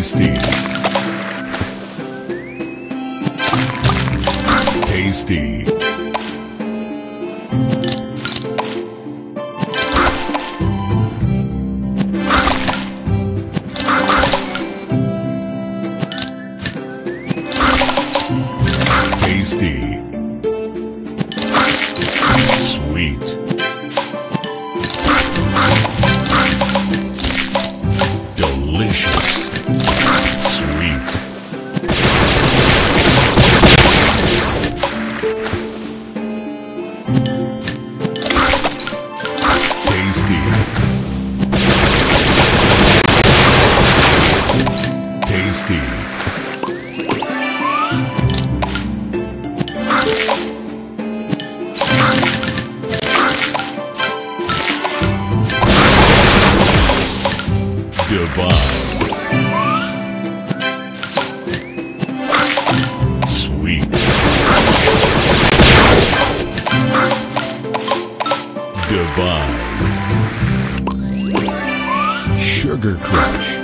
Tasty. Tasty. Tasty. Sweet. Divine. Sweet. Divine. Sugar Crush.